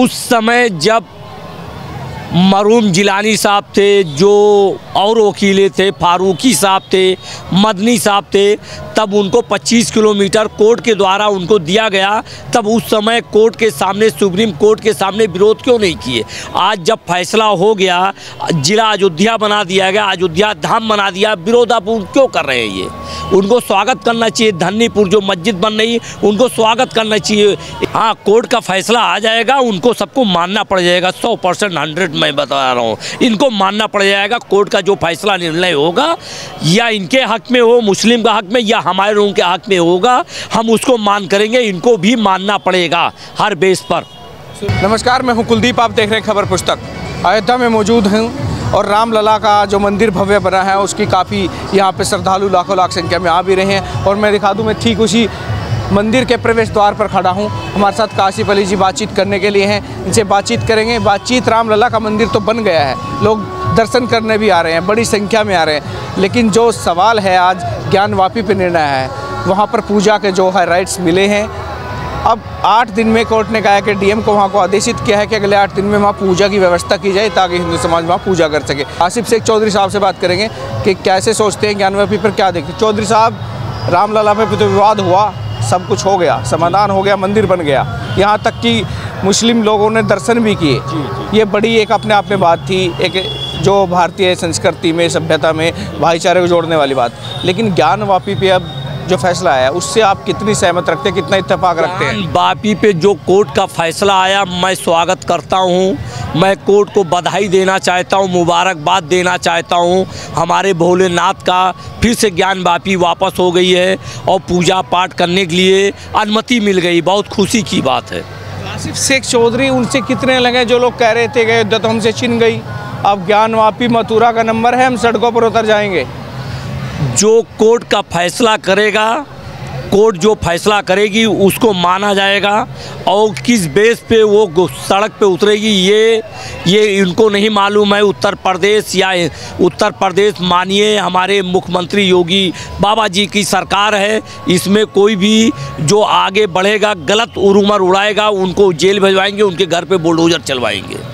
उस समय जब मरूम जिलानी साहब थे, जो और वकीले थे, फारूकी साहब थे, मदनी साहब थे, तब उनको 25 किलोमीटर कोर्ट के द्वारा उनको दिया गया। तब उस समय कोर्ट के सामने, सुप्रीम कोर्ट के सामने विरोध क्यों नहीं किए? आज जब फैसला हो गया, जिला अयोध्या बना दिया गया, अयोध्या धाम बना दिया विरोध आप उन- क्यों कर रहे हैं ये? उनको स्वागत करना चाहिए। धन्नीपुर जो मस्जिद बन रही, उनको स्वागत करना चाहिए। हाँ कोर्ट का फैसला आ जाएगा, उनको सबको मानना पड़ जाएगा। सौ परसेंट, हंड्रेड मैं बता रहा हूँ। इनको मानना पड़ जाएगा, कोर्ट का जो फैसला निर्णय होगा, या इनके हक में हो, मुस्लिम का हक में, या हमारे लोगों के हक में होगा, हम उसको मान करेंगे, इनको भी मानना पड़ेगा, हर बेस पर। नमस्कार, मैं हूँ कुलदीप, आप देख रहे हैं खबर पुस्तक। अयोध्या में मौजूद हूँ। और रामलला का जो मंदिर भव्य बना है, उसकी काफ़ी यहाँ पे श्रद्धालु लाखों लाख संख्या में आ भी रहे हैं। और मैं दिखा दूँ, मैं ठीक उसी मंदिर के प्रवेश द्वार पर खड़ा हूँ। हमारे साथ काशिफ अली जी बातचीत करने के लिए हैं। इनसे बातचीत करेंगे। बातचीत रामलला का मंदिर तो बन गया है। लोग दर्शन करने भी आ रहे हैं, बड़ी संख्या में आ रहे हैं। लेकिन जो सवाल है आज ज्ञानवापी पे निर्णय है। वहाँ पर पूजा के जो है राइट्स मिले हैं अब आठ दिन में कोर्ट ने कहा है कि डीएम को वहाँ को आदेशित किया है कि अगले आठ दिन में वहाँ पूजा की व्यवस्था की जाए ताकि हिंदू समाज वहाँ पूजा कर सके। आसिफ शेख चौधरी साहब से बात करेंगे कि कैसे सोचते हैं ज्ञानव्यापी पर क्या देखते चौधरी साहब रामलला पे तो विवाद हुआ सब कुछ हो गया समाधान हो गया मंदिर बन गया। यहाँ तक कि मुस्लिम लोगों ने दर्शन भी किए। ये बड़ी एक अपने आप में बात थी एक जो भारतीय संस्कृति में सभ्यता में भाईचारे को जोड़ने वाली बात। लेकिन ज्ञान ज्ञानवापी पे अब जो फैसला आया उससे आप कितनी सहमत रखते हैं कितना इतफाक रखते हैं? बापी पे जो कोर्ट का फैसला आया मैं स्वागत करता हूँ। मैं कोर्ट को बधाई देना चाहता हूँ मुबारकबाद देना चाहता हूँ। हमारे भोलेनाथ का फिर से ज्ञान बापी वापस हो गई है और पूजा पाठ करने के लिए अनुमति मिल गई। बहुत खुशी की बात है। आसिफ शेख चौधरी उनसे कितने लगे जो लोग कह रहे थे गए हमसे छिन गई? अब ज्ञान वापी मथुरा का नंबर है हम सड़कों पर उतर जाएँगे। जो कोर्ट का फैसला करेगा, कोर्ट जो फैसला करेगी, उसको माना जाएगा और किस बेस पे वो सड़क पे उतरेगी, ये ये इनको नहीं मालूम है। उत्तर प्रदेश या उत्तर प्रदेश मानिए, हमारे मुख्यमंत्री योगी बाबा जी की सरकार है। इसमें कोई भी जो आगे बढ़ेगा, गलत उरूमर उड़ाएगा, उनको जेल भिजवाएँगे, उनके घर पे बुलडोजर चलवाएँगे।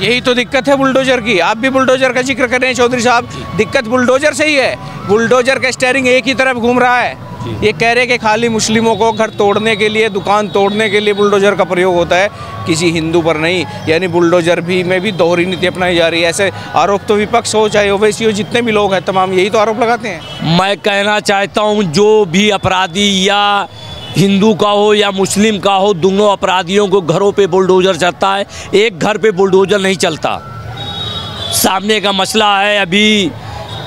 यही तो दिक्कत है बुलडोजर की। आप भी बुलडोजर का ज़िक्र कर रहे हैं चौधरी साहब। दिक्कत बुलडोजर से ही है। बुलडोजर का स्टेयरिंग एक ही तरफ़ घूम रहा है। ये कह रहे हैं कि खाली मुस्लिमों को घर तोड़ने के लिए दुकान तोड़ने के लिए बुलडोजर का प्रयोग होता है किसी हिंदू पर नहीं। यानी बुलडोजर भी में भी दोहरी नीति अपनाई जा रही है। ऐसे आरोप तो विपक्ष हो चाहे ओवैसी हो जितने भी लोग हैं तमाम यही तो आरोप लगाते हैं। मैं कहना चाहता हूँ जो भी अपराधी या हिंदू का हो या मुस्लिम का हो, दोनों अपराधियों को घरों पे बुलडोजर चलता है, एक घर पे बुलडोजर नहीं चलता। सामने का मसला है, अभी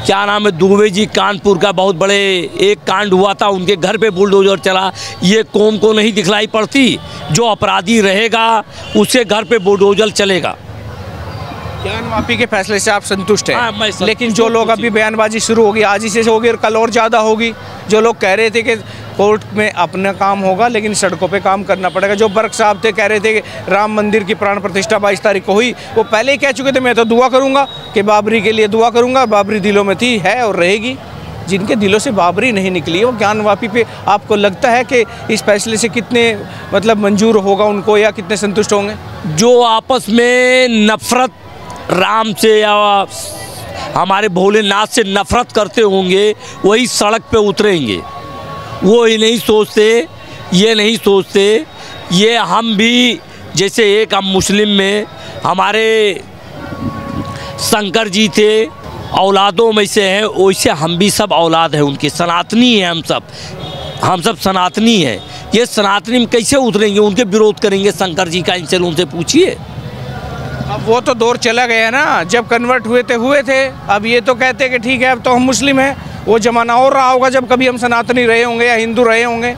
क्या नाम है, दुबे जी कानपुर का बहुत बड़े एक कांड हुआ था, उनके घर पे बुलडोजर चला। ये कौम को नहीं दिखलाई पड़ती, जो अपराधी रहेगा उसके घर पे बुलडोजर चलेगा। ज्ञान माफ़ी के फैसले से आप संतुष्ट हाँ, हैं लेकिन जो लोग अभी बयानबाजी शुरू होगी आज ही से होगी और कल और ज़्यादा होगी। जो लोग कह रहे थे कि कोर्ट में अपना काम होगा लेकिन सड़कों पे काम करना पड़ेगा। जो बर्क साहब थे कह रहे थे कि राम मंदिर की प्राण प्रतिष्ठा बाईस तारीख को हुई वो पहले ही कह चुके थे मैं तो दुआ करूँगा कि बाबरी के लिए दुआ करूँगा बाबरी दिलों में थी है और रहेगी। जिनके दिलों से बाबरी नहीं निकली वो ज्ञानवापी पे आपको लगता है कि इस फैसले से कितने मतलब मंजूर होगा उनको या कितने संतुष्ट होंगे? जो आपस में नफरत राम से या हमारे भोलेनाथ से नफरत करते होंगे, वही सड़क पे उतरेंगे। वो ये नहीं सोचते, ये नहीं सोचते, ये हम भी, जैसे एक हम मुस्लिम में, हमारे शंकर जी थे, औलादों में से हैं, वैसे हम भी सब औलाद हैं उनके, सनातनी हैं हम सब। हम सब सनातनी हैं। ये सनातनी में कैसे उतरेंगे? उनके विरोध करेंगे, शंकर जी का इनसे उनसे पूछिए। अब वो तो दौर चला गया ना, जब कन्वर्ट हुए थे हुए थे। अब ये तो कहते कि ठीक है, अब तो हम मुस्लिम हैं। वो जमाना और रहा होगा जब कभी हम सनातनी रहे होंगे या हिंदू रहे होंगे।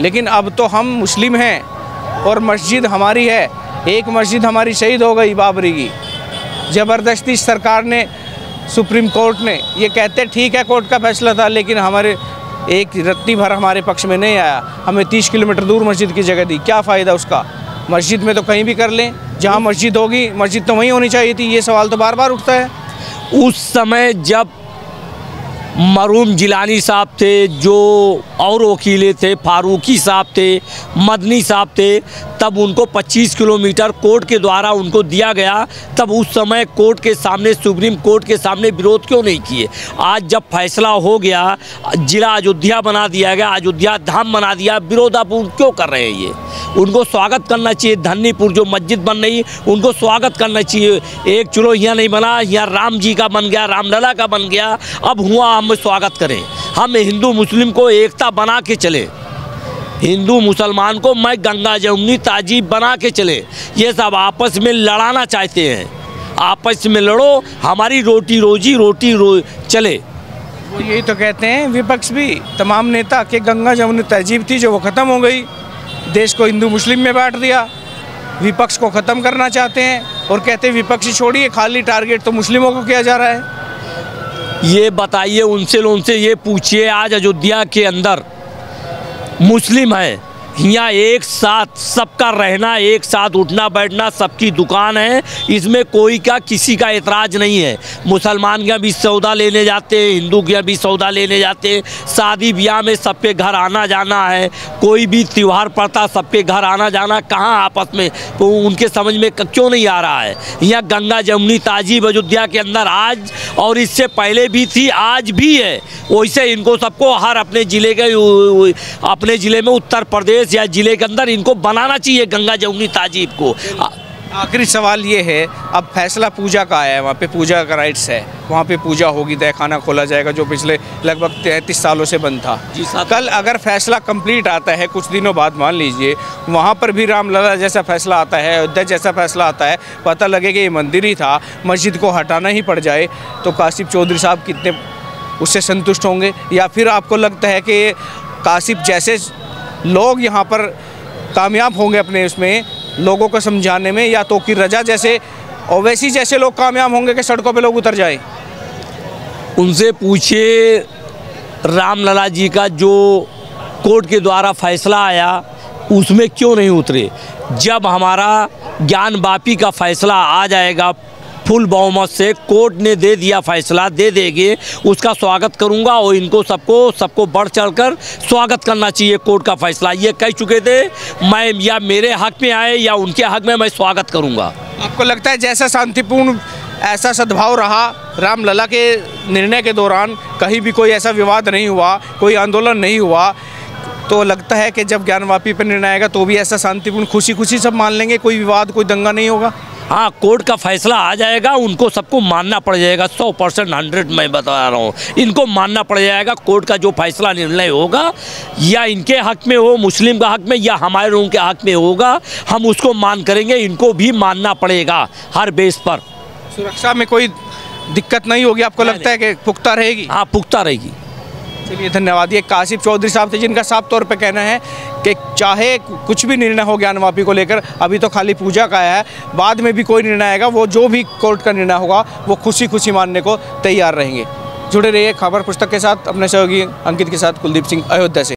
लेकिन अब तो हम मुस्लिम हैं और मस्जिद हमारी है। एक मस्जिद हमारी शहीद हो गई बाबरी की। ज़बरदस्ती सरकार ने, सुप्रीम कोर्ट ने, ये कहते ठीक है, कोर्ट का फैसला था, लेकिन हमारे एक रत्ती भर हमारे पक्ष में नहीं आया। हमें तीस किलोमीटर दूर मस्जिद की जगह दी। क्या फ़ायदा उसका? मस्जिद में तो कहीं भी कर लें, जहाँ मस्जिद होगी, मस्जिद तो वहीं होनी चाहिए थी, ये सवाल तो बार बार उठता है। उस समय जब मरूम जिलानी साहब थे, जो और वकीले थे, फारूकी साहब थे, मदनी साहब थे, तब उनको 25 किलोमीटर कोर्ट के द्वारा उनको दिया गया। तब उस समय कोर्ट के सामने, सुप्रीम कोर्ट के सामने विरोध क्यों नहीं किए? आज जब फैसला हो गया, जिला अयोध्या बना दिया गया, अयोध्या धाम बना दिया विरोध आप उन- क्यों कर रहे हैं ये? उनको स्वागत करना चाहिए, धन्नीपुर जो मस्जिद बन रही, उनको स्वागत करना चाहिए। एक चलो यहाँ नहीं बना यहाँ राम जी का बन गया, रामलला का बन गया। अब हुआ हम स्वागत करें। हम हिंदू मुस्लिम को एकता बना के चले। हिंदू मुसलमान को मैं गंगा जमुनी ताजीब बना के चले। ये सब आपस में लड़ाना चाहते हैं। आपस में लड़ो, हमारी रोटी रोजी रोटी रो चले। वो यही तो कहते हैं, विपक्ष भी, तमाम नेता के गंगा जमुनी तहजीब थी जो वो ख़त्म हो गई। देश को हिंदू मुस्लिम में बांट दिया। विपक्ष को ख़त्म करना चाहते हैं और कहते हैं, विपक्ष छोड़िए, खाली टारगेट तो मुस्लिमों को किया जा रहा है। ये बताइए उनसे उनसे ये पूछिए आज अयोध्या के अंदर मुस्लिम है। यहाँ एक साथ सबका रहना, एक साथ उठना, बैठना सबकी दुकान है। इसमें कोई का किसी का एतराज़ नहीं है। मुसलमान के भी सौदा लेने जाते हैं, हिंदू के भी सौदा लेने जाते हैं। शादी ब्याह में सब सबके घर आना जाना है। कोई भी त्यौहार पड़ता सब सबके घर आना जाना कहाँ आपस में? तो उनके समझ में क्यों नहीं आ रहा है? यहाँ गंगा जमुनी ताजीब अयोध्या के अंदर आज और इससे पहले भी थी, आज भी है। वैसे इनको सबको हर अपने ज़िले के अपने ज़िले में उत्तर प्रदेश या ज़िले के अंदर इनको बनाना चाहिए गंगा जमुनी ताजीब को। आखिरी सवाल ये है अब फैसला पूजा का आया है वहाँ पे पूजा का राइट्स है वहाँ पे पूजा होगी तहखाना खोला जाएगा जो पिछले लगभग तैंतीस सालों से बंद था। जी कल अगर फैसला कंप्लीट आता है कुछ दिनों बाद मान लीजिए वहाँ पर भी रामलला जैसा फैसला आता है अयोध्या जैसा फैसला आता है पता लगे कि ये मंदिर ही था मस्जिद को हटाना ही पड़ जाए तो कासिफ चौधरी साहब कितने उससे संतुष्ट होंगे? या फिर आपको लगता है कि कासिफ जैसे लोग यहाँ पर कामयाब होंगे अपने उसमें, लोगों को समझाने में, या तो कि रजा जैसे, ओवैसी जैसे लोग कामयाब होंगे कि सड़कों पे लोग उतर जाए? उनसे पूछिए, रामलला जी का जो कोर्ट के द्वारा फैसला आया, उसमें क्यों नहीं उतरे? जब हमारा ज्ञान बापी का फैसला आ जाएगा फुल बहुमत से कोर्ट ने दे दिया फैसला, दे देंगे। उसका स्वागत करूँगा और इनको सबको सबको बढ़ चढ़कर स्वागत करना चाहिए कोर्ट का फैसला। ये कह चुके थे, मैं या मेरे हक में आए या उनके हक में मैं स्वागत करूँगा। आपको लगता है जैसा शांतिपूर्ण, ऐसा सद्भाव रहा रामलला के निर्णय के दौरान, कहीं भी कोई ऐसा विवाद नहीं हुआ, कोई आंदोलन नहीं हुआ तो लगता है कि जब ज्ञानवापी पर निर्णय आएगा तो भी ऐसा शांतिपूर्ण खुशी खुशी सब मान लेंगे, कोई विवाद, कोई दंगा नहीं होगा? हाँ कोर्ट का फैसला आ जाएगा उनको सबको मानना पड़ जाएगा सौ परसेंट हंड्रेड मैं बता रहा हूँ। इनको मानना पड़ जाएगा कोर्ट का जो फैसला निर्णय होगा या इनके हक में हो मुस्लिम का हक में या हमारे लोगों के हक में होगा हम उसको मान करेंगे इनको भी मानना पड़ेगा हर बेस पर। सुरक्षा में कोई दिक्कत नहीं होगी? आपको लगता है कि पुख्ता रहेगी? हाँ पुख्ता रहेगी। चलिए, धन्यवाद। ये काशिफ चौधरी साहब थे जिनका साफ़ तौर पे कहना है कि चाहे कुछ भी निर्णय हो ज्ञानवापी को लेकर, अभी तो खाली पूजा का है। बाद में भी कोई निर्णय आएगा, वो जो भी कोर्ट का निर्णय होगा, वो खुशी खुशी मानने को तैयार रहेंगे। जुड़े रहिए खबर पुस्तक के साथ, अपने सहयोगी अंकित के साथ, कुलदीप सिंह, अयोध्या से।